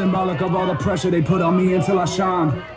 Symbolic of all the pressure they put on me until I shine.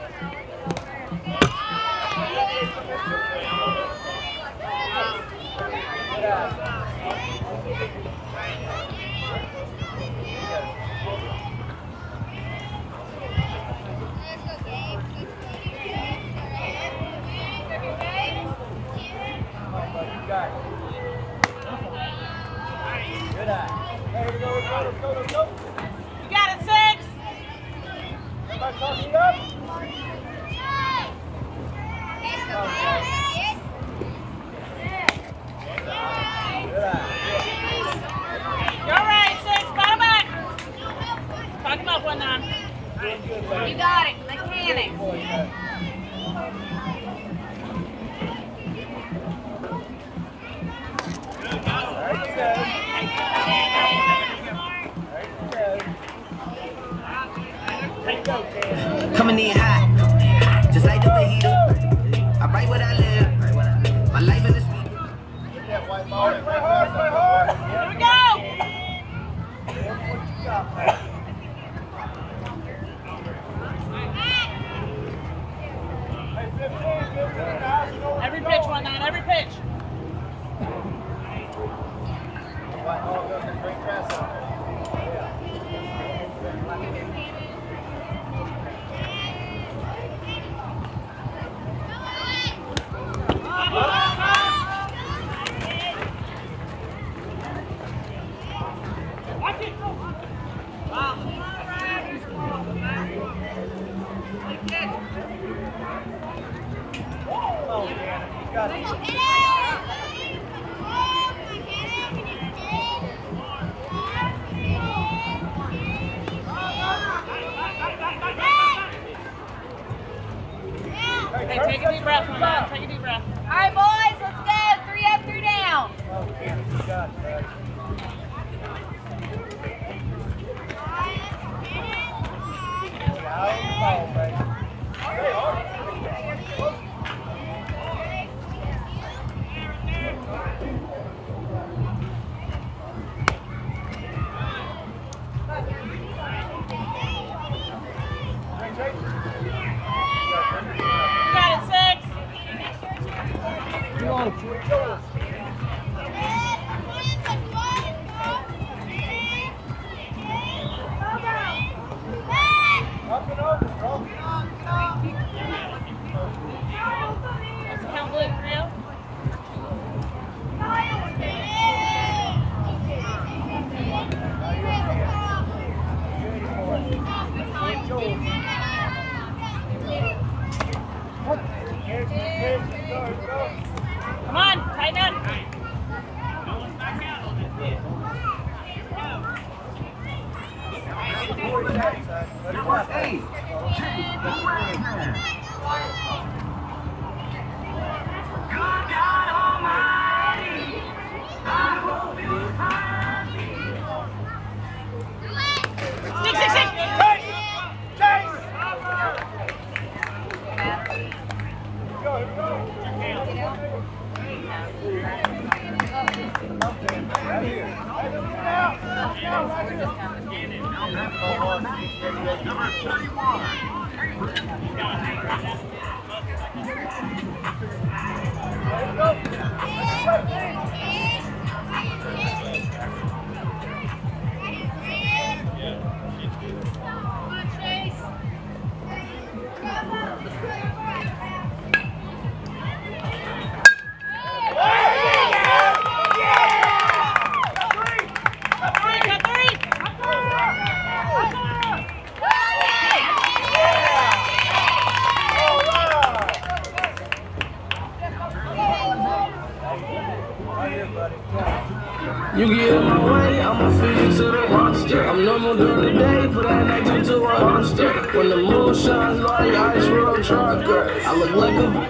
When the moon shines, my eyes real drunk. I look like a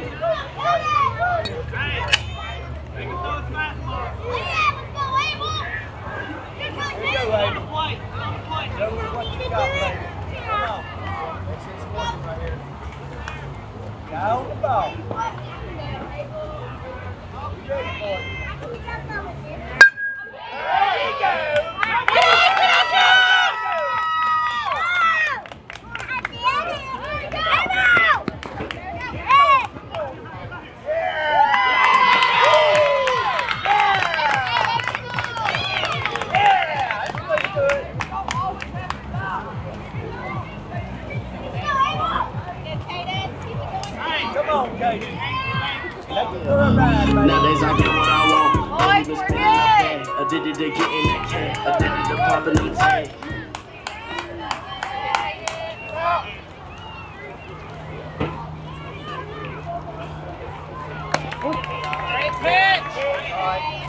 That's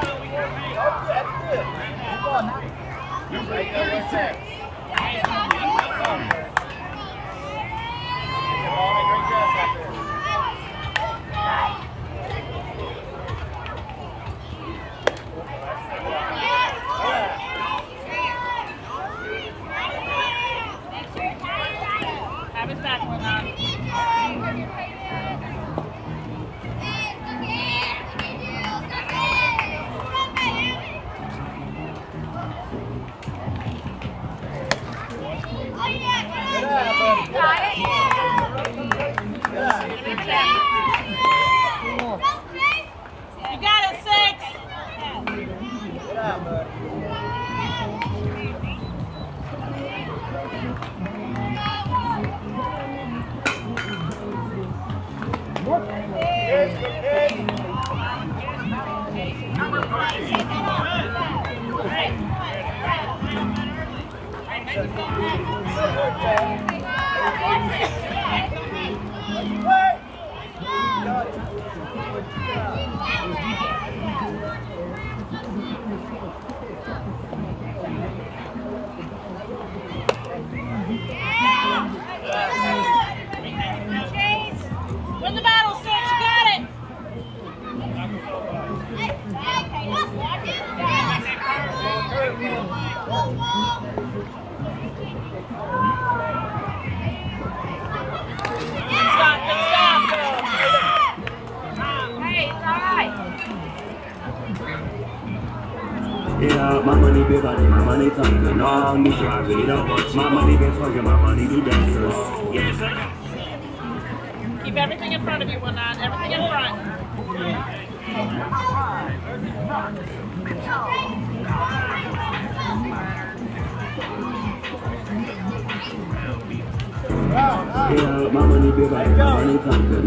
good. That's good. Number 36. Yeah.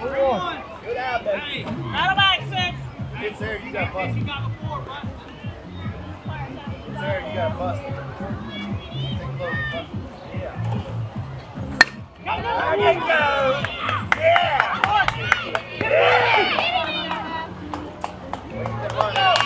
Good out, baby. Hey, battle back, six. Hey, Sarah, you, got busted. You got before, busted. Sarah, you got busted. Take close, busted. Yeah. Go, go, there you go. Yeah. Yeah. yeah. yeah. yeah.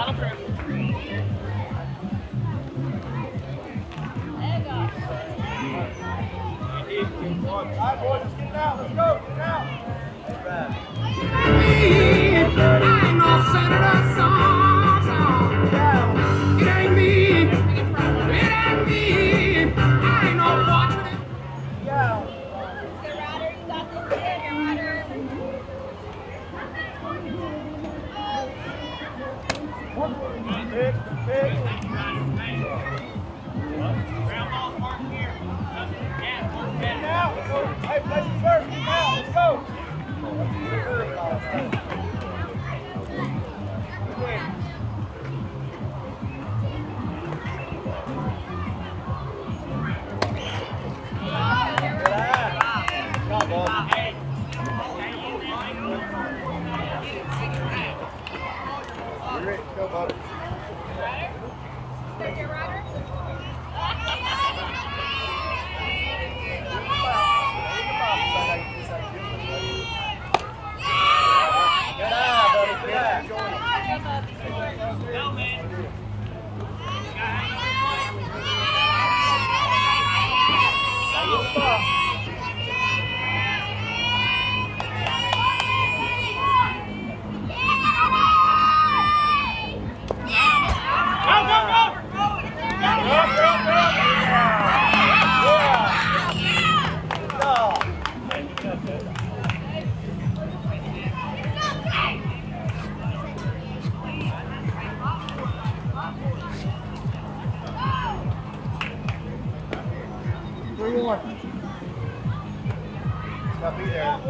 Through one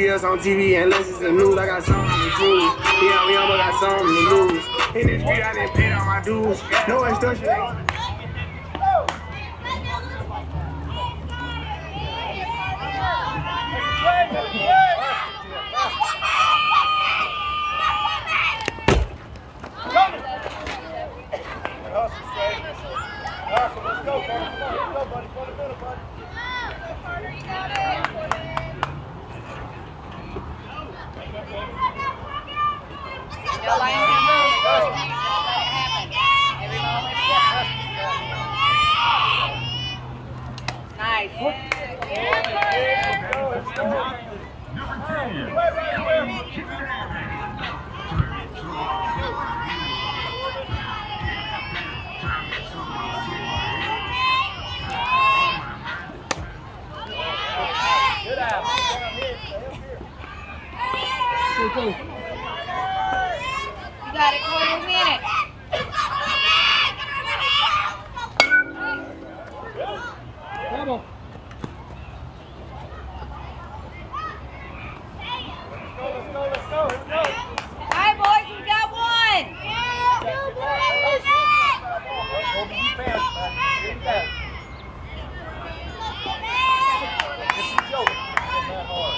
see us on TV and unless it's the news. I got something to prove. Yeah, we almost got something to lose. In this street, I didn't pay all my dues. No extortion. Hustle, Steve. Hustle, let's go, buddy. Come on, let's go, buddy. For the middle, buddy. No laying down rules. Let it happen. Every moment counts. Nice. Let's go, let's go. Get out. Down here, stay up here. You got it. Quarter minute. Let's go, let's go, let's go. Here we go. All right, boys. We got one. Hold your fast, man. Here we go. This is Joey. Not that hard.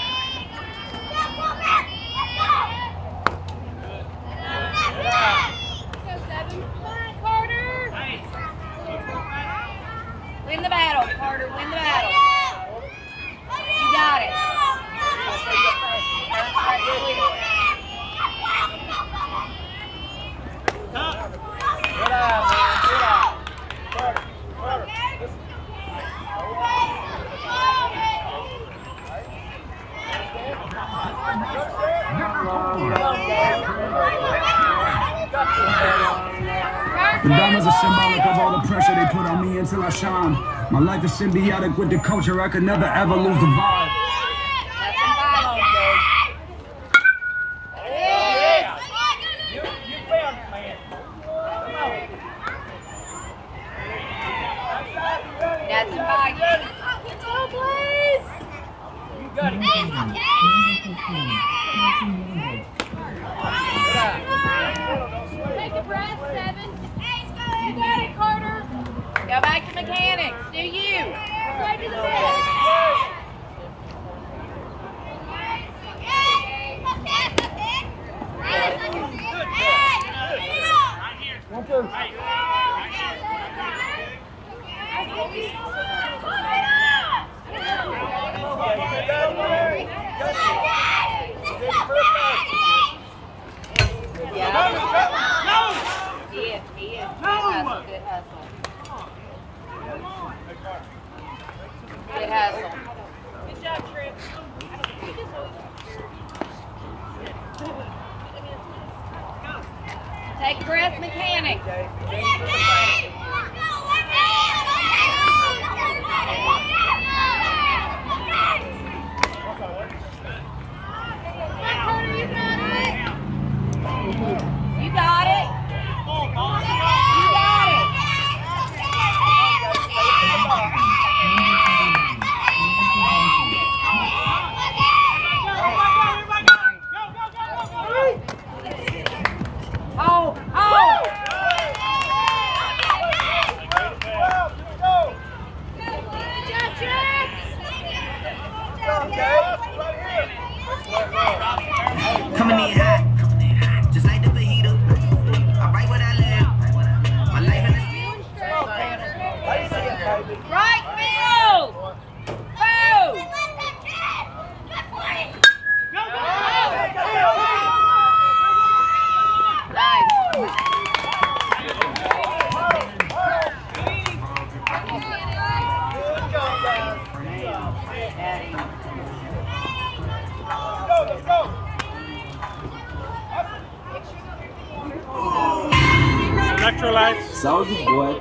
Win the battle, Carter. Win the battle. You got it. Get out, man. Get out. Carter, Carter, listen. The diamonds are symbolic of all the pressure they put on me until I shine. My life is symbiotic with the culture. I could never ever lose the vibe.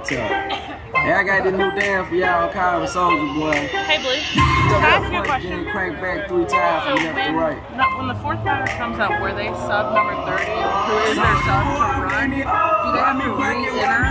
Soulja Boy Hey, I got the new dance for y'all called Soulja Boy. Hey, Blue. Can I ask you a question? Then crank back three times So from left to when, right. no, when the fourth batter comes up, where they sub number 30, who is their sub to run, do they have to re-enter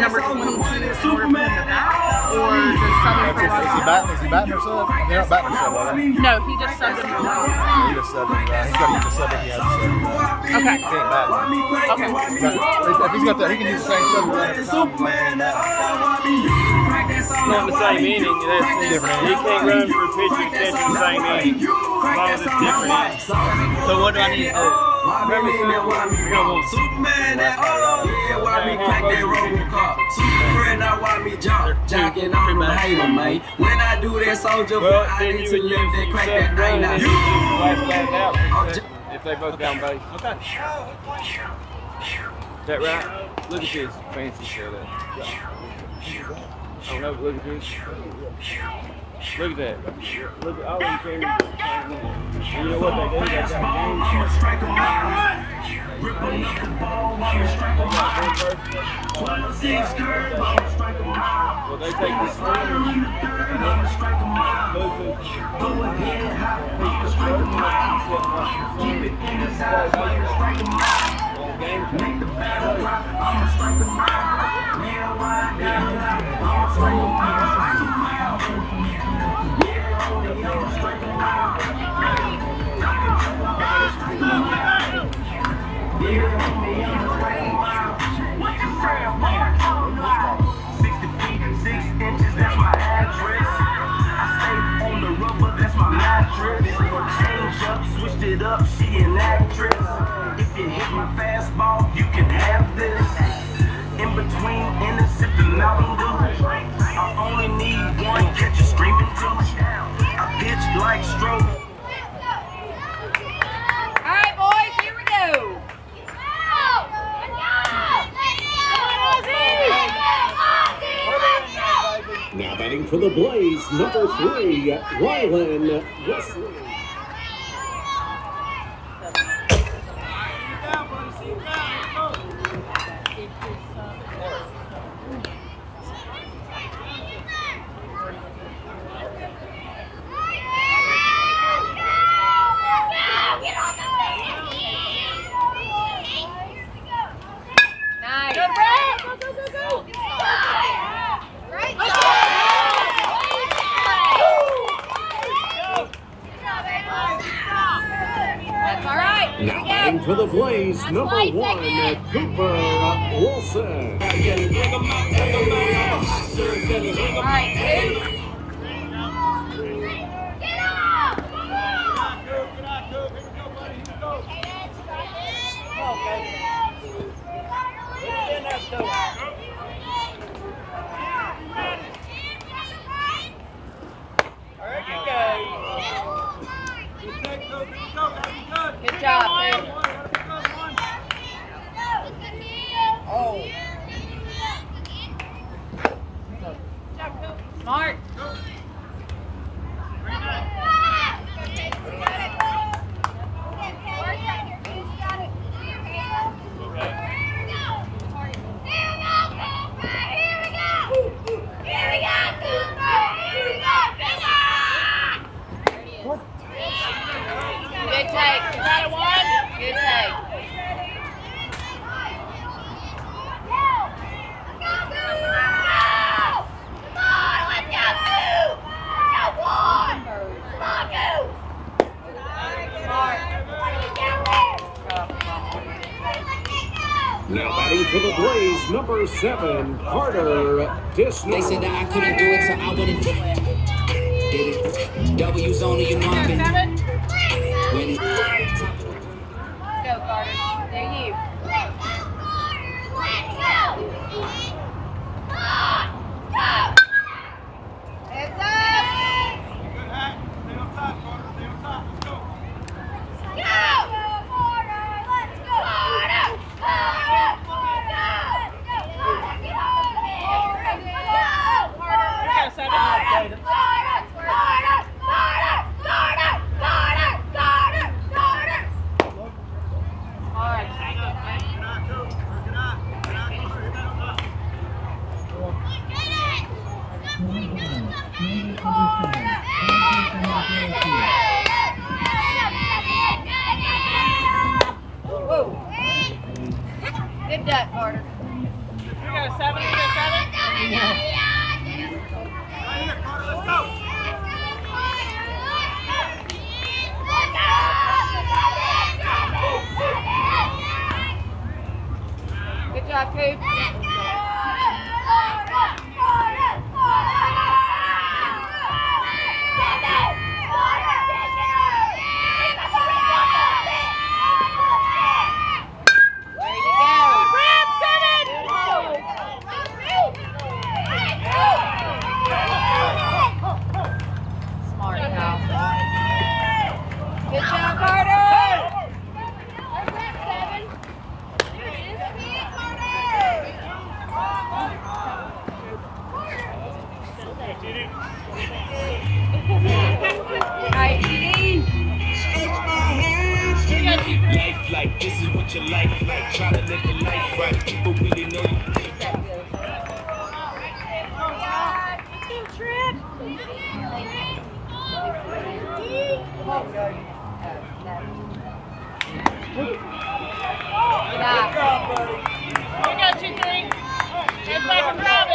number 22 in order for to bat? or does Southern That's it. Is he batting? Is he batting or sub? They're not batting or sub, are they? No, he just subbed him. He just subbed. Uh, he's got to use the sub if he has a sub. Okay. He. Okay. But if he's got that, he can use the same sub he ran at the time. He's not the same inning. That's Different He can't run for a pitcher and catch the same inning. As long different innings. So what do I need to do? Superman, that oh yeah, why me crack that Robocop? Superman, now why me jump? Jocking on the hater, man. When I do that soldier, well, I then need you to would live use that crack that run thing and out. you use the last back out Oh, if they- both down base. Okay. Is that right? Look at this fancy setup. I don't know, look at this. Look at that. Look at all them cameras. are the same thing. And you know what they do? They got games. I'ma strike 'em out. They got one person. 12-6 curve, I'ma strike 'em out. Well, they take the spinner. I'ma strike 'em out. Move to Go ahead, hop, I'ma strike 'em out. Keep it in the size, I'ma strike 'em out. Make the battle drop, I'ma strike 'em out. Yeah, why not? I'ma strike 'em out. It up, she an actress. If you hit my fastball, you can have this. In between innings, sip the Mountain Dew. I only need one, catch a screaming two. I pitch like stroke. All right, boys, here we go. Now batting for the Blaze, number three, Rylan Wesley. Nice. Go, Brad. Go, go, go, go. That's all right. Here Now we batting go. For the Blaze, number one, Cooper Wilson. All right, two. Good job, dude. Smart. Good take. You got it one? Good take. Now batting for the Blaze, number seven, Carter Disney. They said that I couldn't Life like this is what your life like. Try to live a life right. People really know you. We got you three. Get back and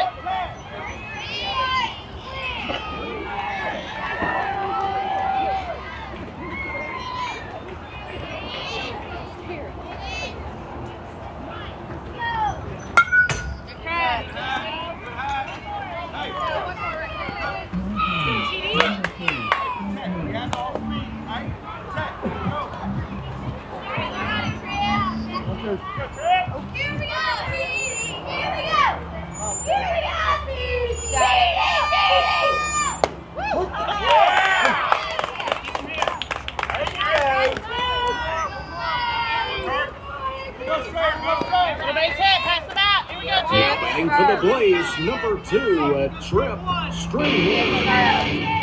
Batting for the Blaze, number two, a Trip Stringwood.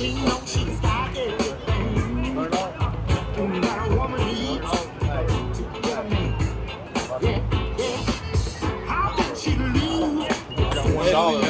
One dollar. Remember,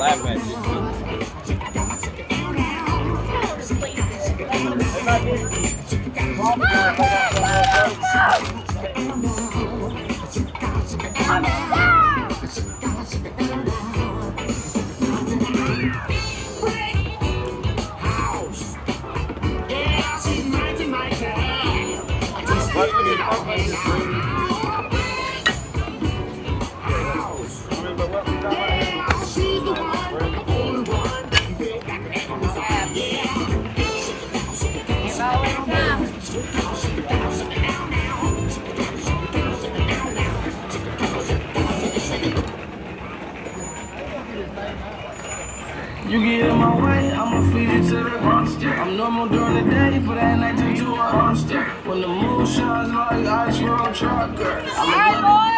laugh at you. get in my way, I'ma feed you to the monster. I'm normal during the day, but at night turn to a monster. When the moon shines like ice road trucker. I'm a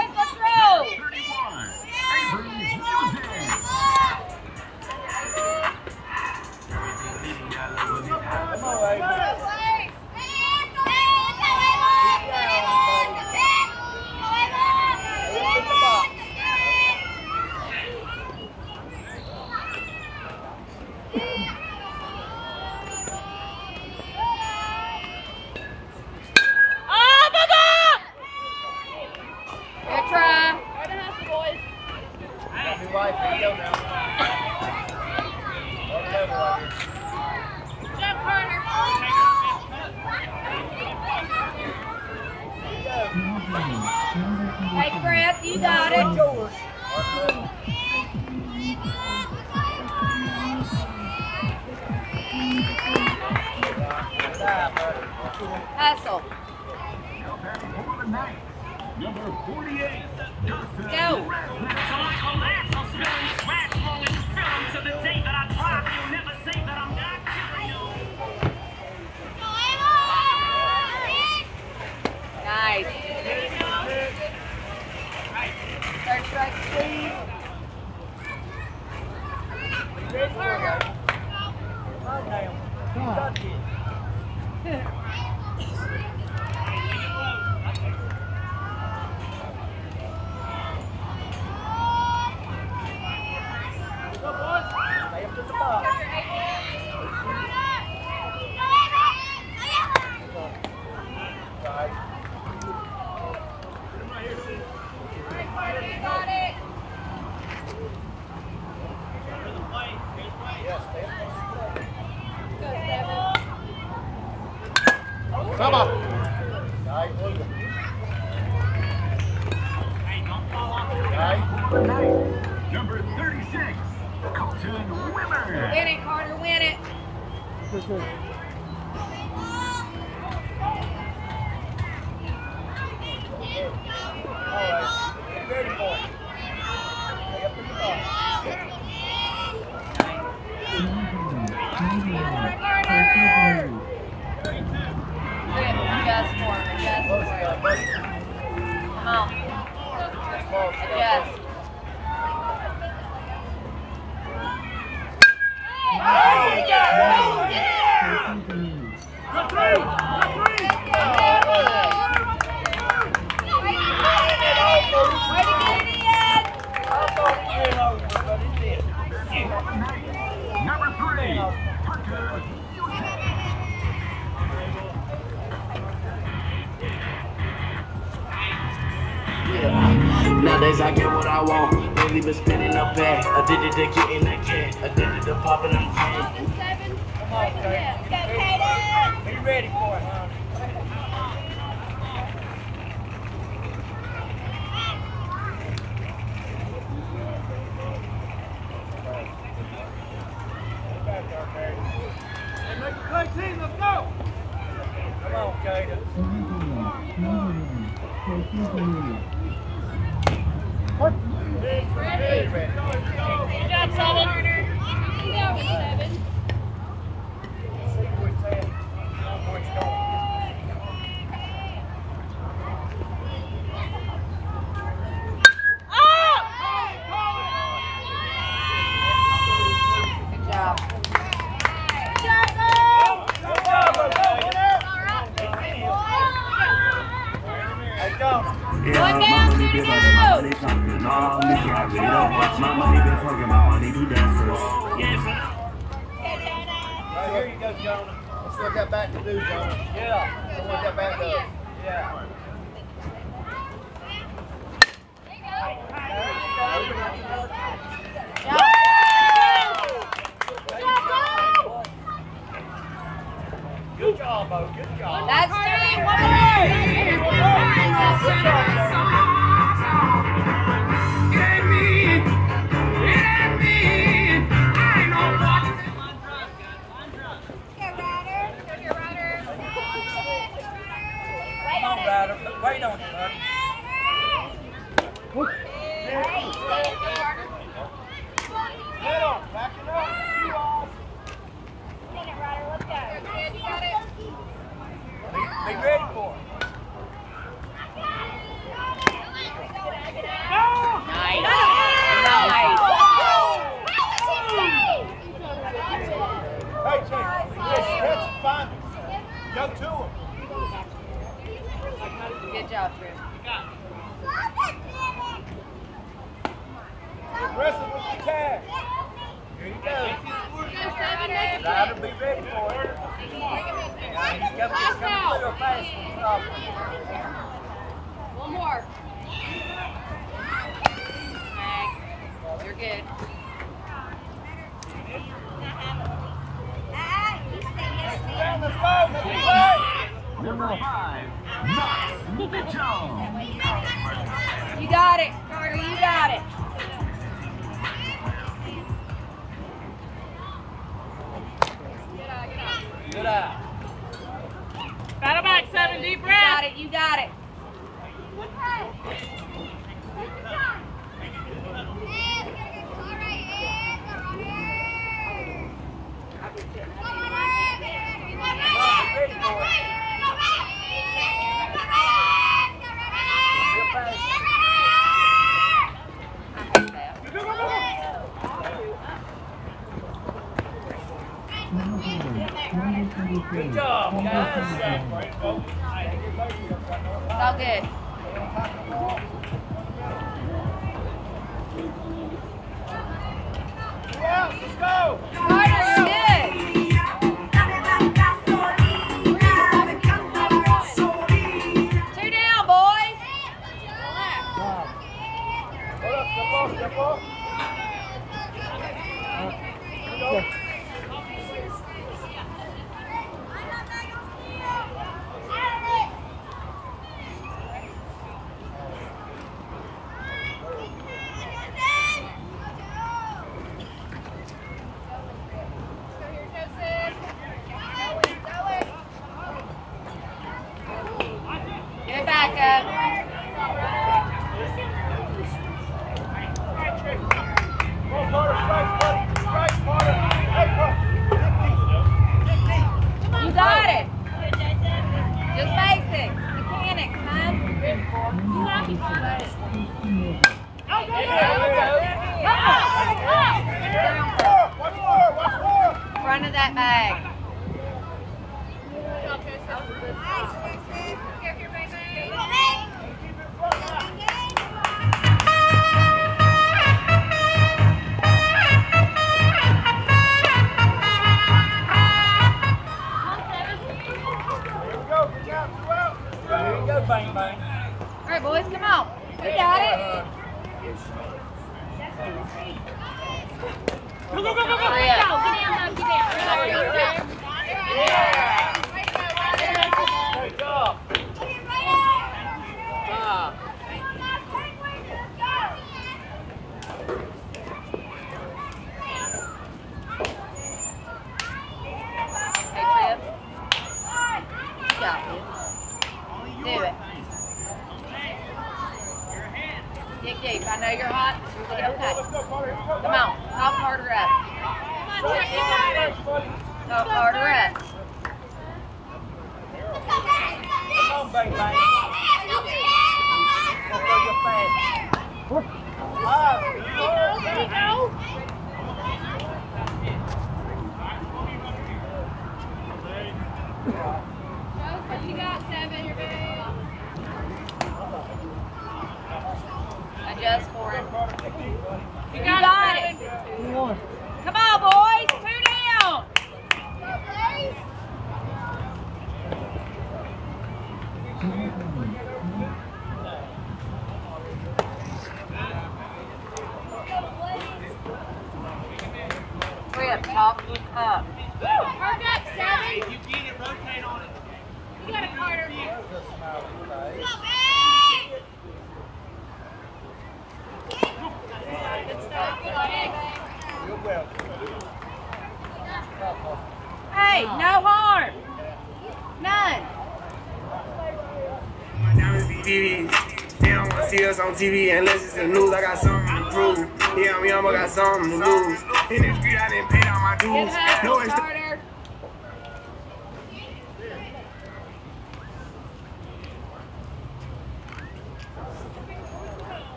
on TV unless it's the news. I got something to prove. Yeah, I'm young, but got something to lose. In the street, I didn't pay down my dues.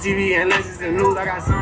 TV unless it's the news. I got some.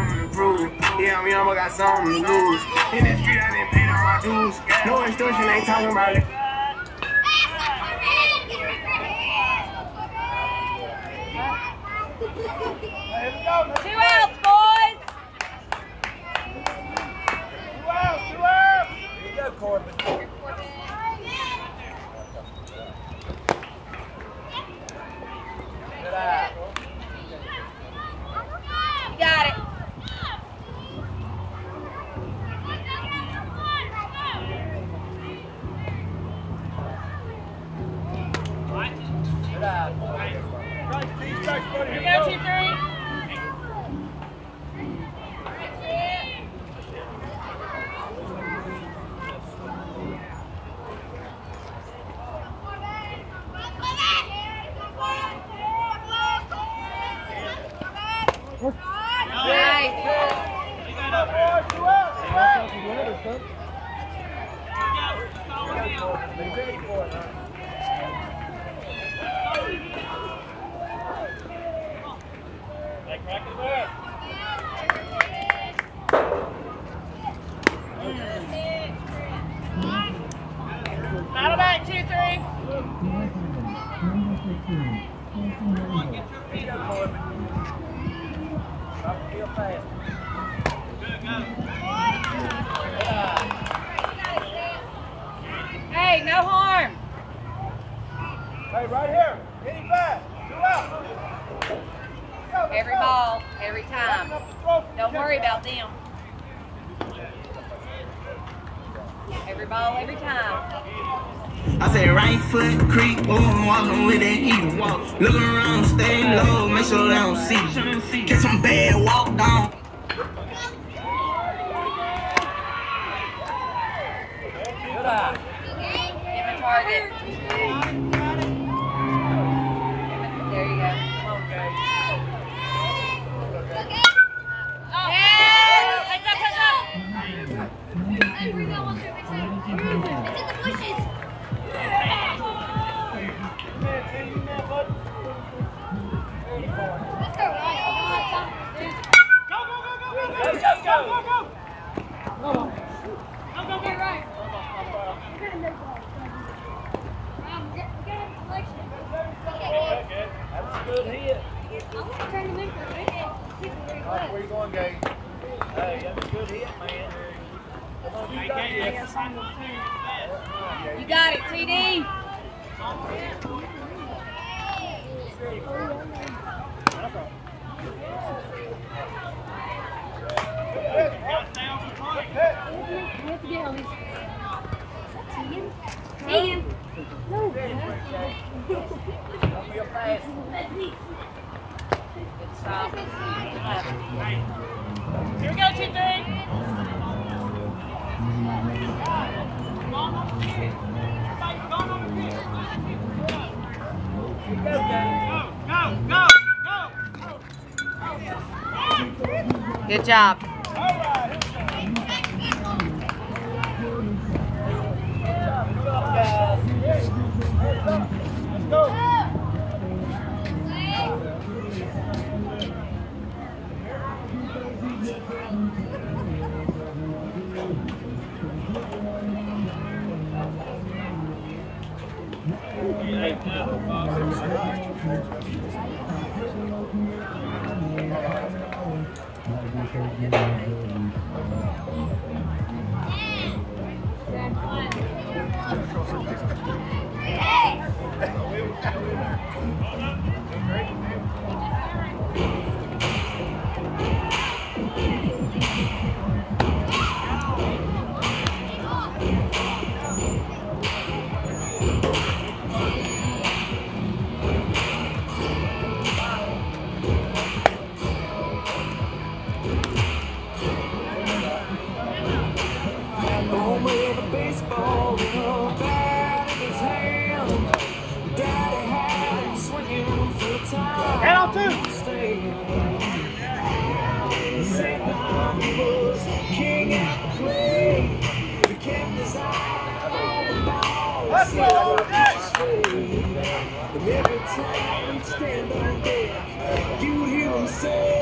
One, two, three. Every ball, every time. Don't worry about them. Every ball, every time. I say right foot creep, boom, walking with that heat walk. Look around, stay low, make sure they don't see. Catch some bad, walk down. Target. There you go. Heads up, heads up! Go, Right, where you going, Gage? Hey, that's a good hit, man. On, you got this. You got it, TD. Don't be a fast one. Good stop. Here we go, T3. Good job. Home you'd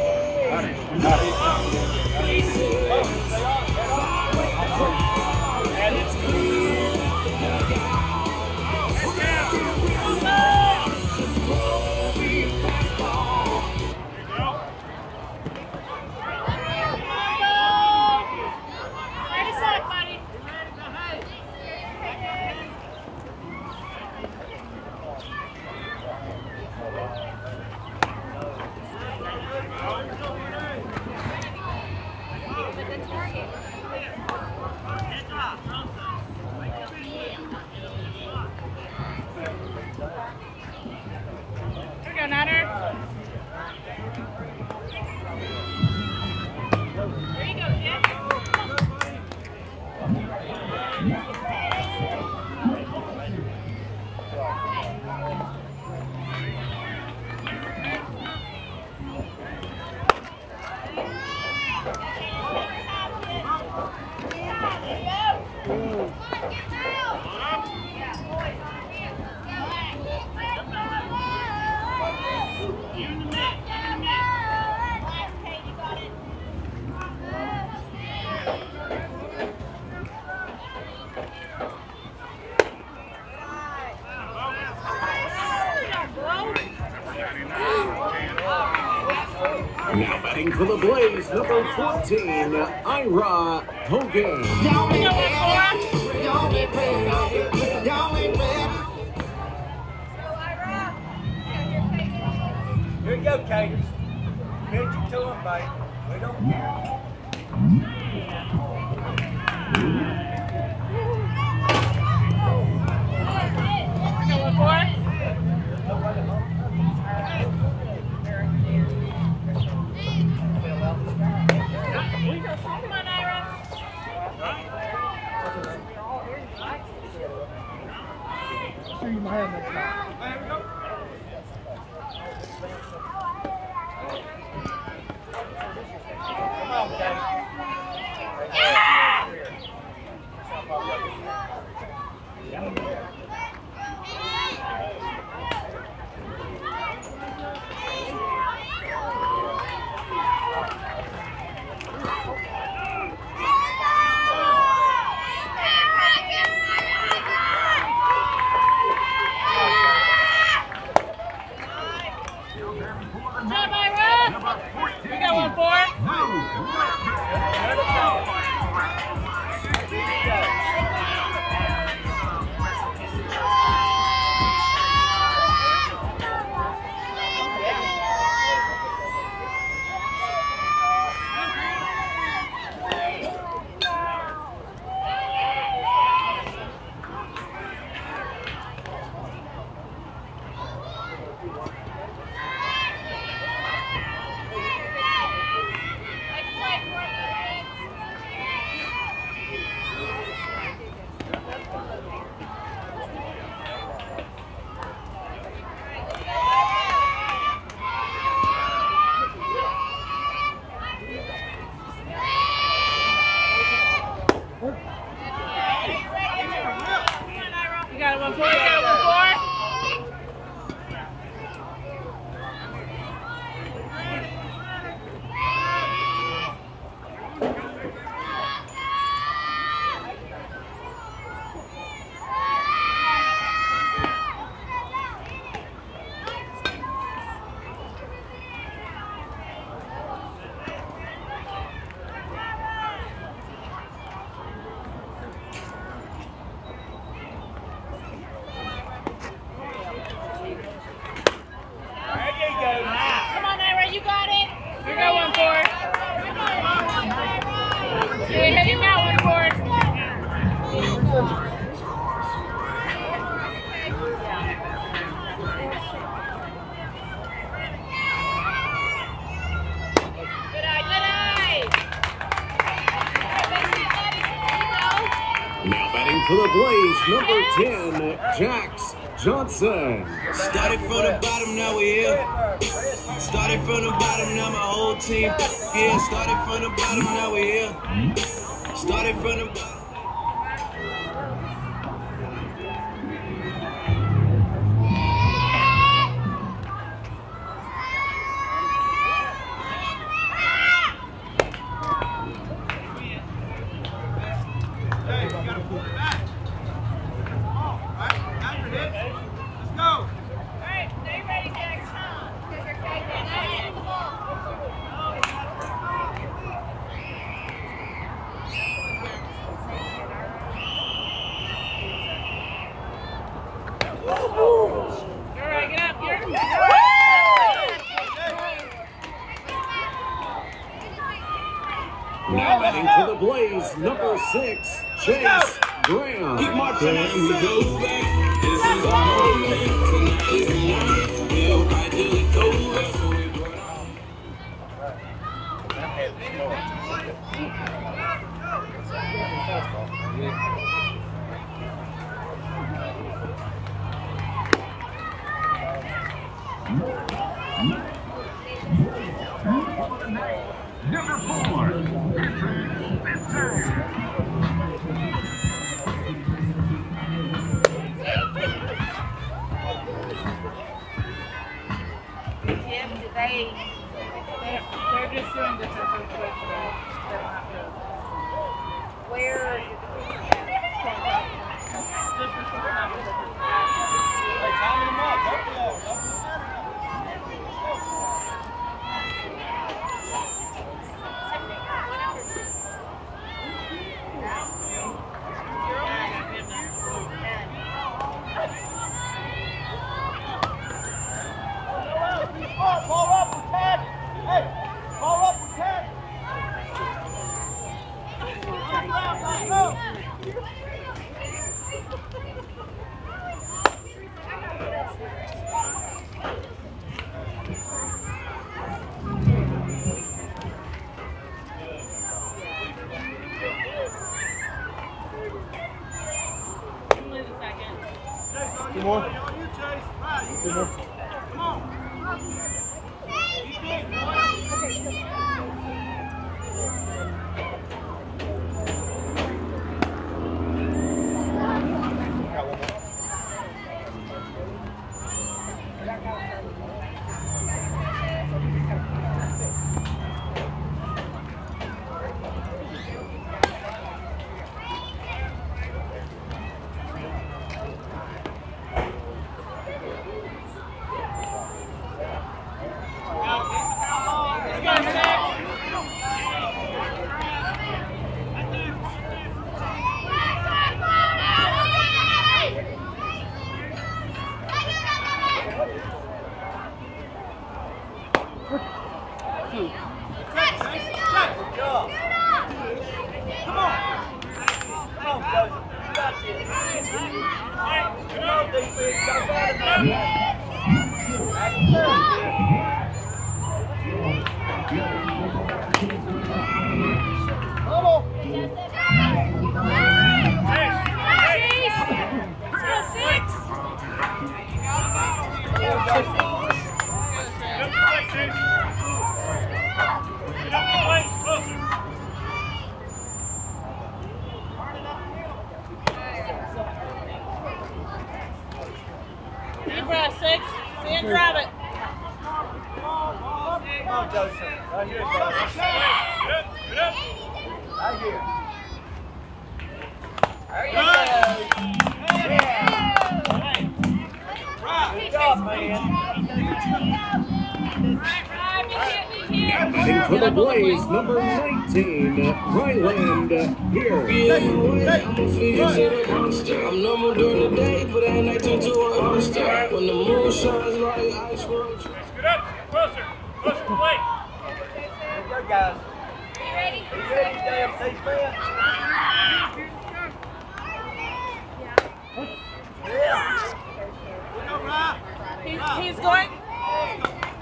14, Ira Hogan. Johnson. Started from the bottom, now we here. Started from the bottom, now my whole team. Yeah, started from the bottom, now we here. Yay! 15, Ryland here. Yeah, hey, hey, I'm normal during the day, but at night turn to a monster. When the moon shines right, I swear. Get up, get closer, closer to the lake. Here we guys. Are you ready? Are you ready, damn safe man? He's, he's going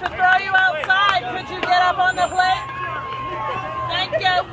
to throw you outside. Could you get up on the plate? chân.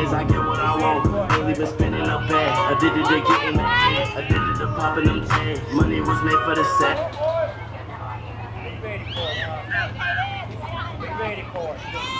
days I get what I want. Lately been spending up bad. I did it to get getting mad. I did it to popping them tags. Money was made for the set. Ready for it. Ready for it.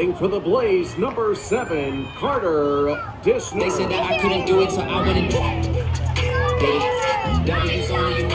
Batting for the Blaze, number seven, Carter Dishner. They said that I couldn't do it, so I went and dropped it. W's only you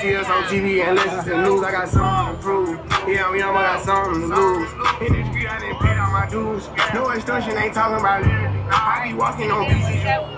See us on TV and listen to news. I got something to prove. Yeah, we almost got something to lose. In the street, I didn't out my. No extortion, ain't talking about it. I be walking on pieces.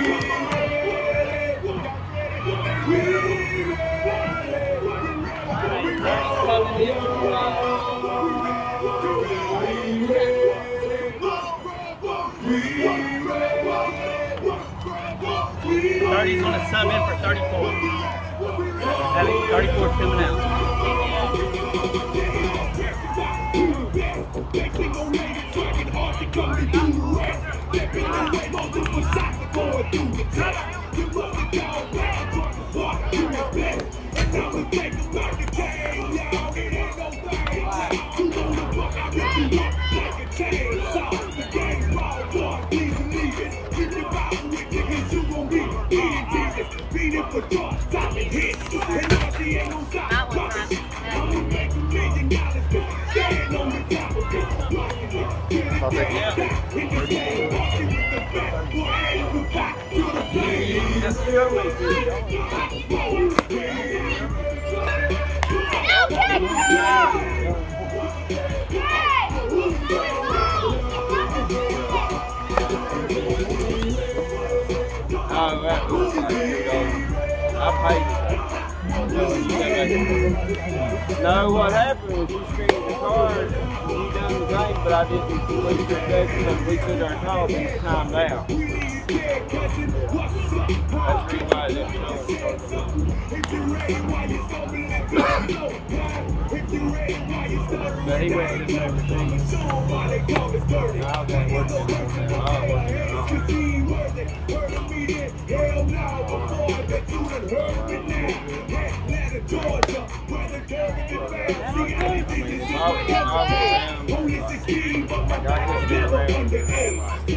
34's coming out. No, what happened was you screened the card, you done the game, but I didn't complete your objection and we took our call and it's timed out. That's the why it didn't. But he went to overseas. I was working on that. I was working on And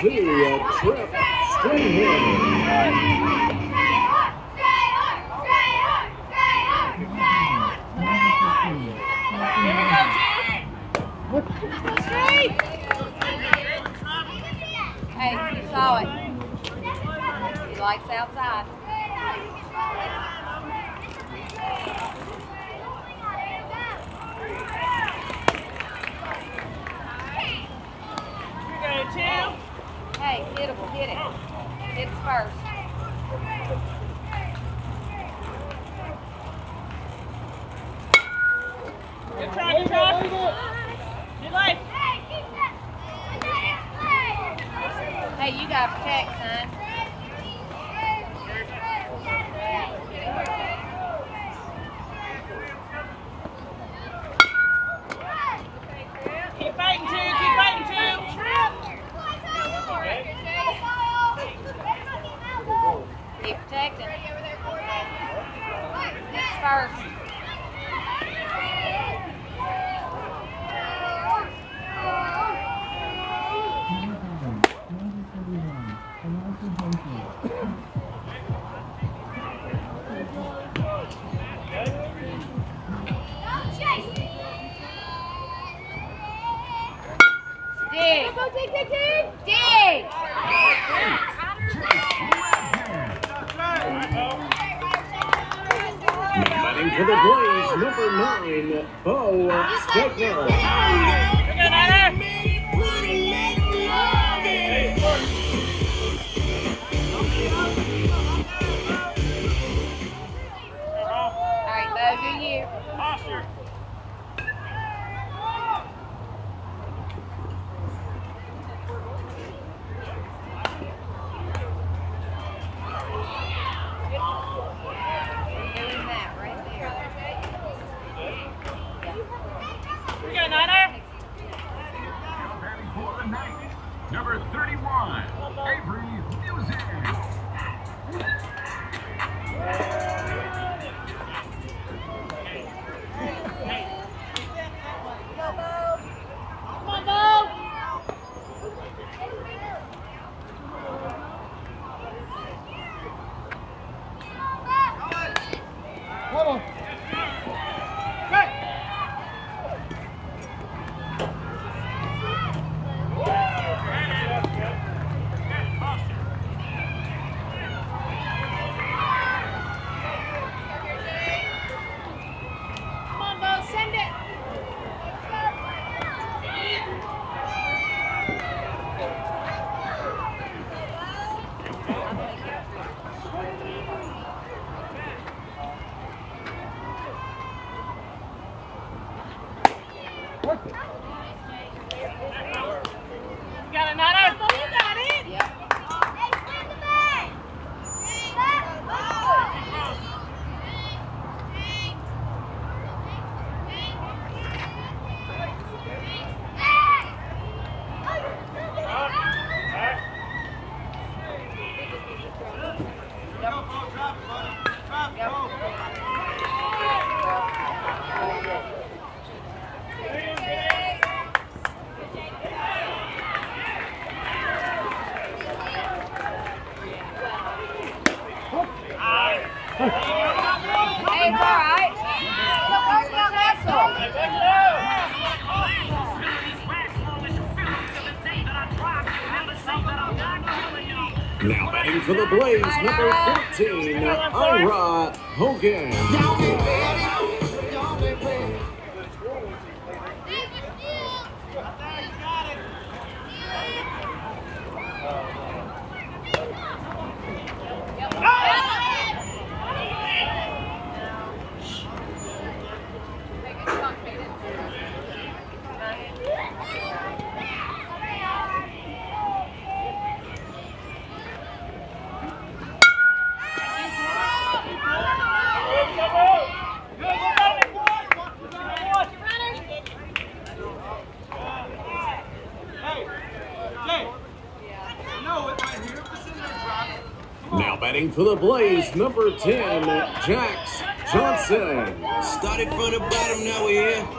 two, uh, Trip Stringhill. Hey, you saw it. He likes outside. You go two. Hey, hit it, hit it. Hit it first. Good try, good try. Good life. Hey, you got protect, son. Keep fighting two, keep fighting two. Keep protecting. Hits hey, it's all right. Now batting for the Blaze, number 14, Ira Hogan. for the Blaze, number 10, Jax Johnson. Started from the bottom, now we're here.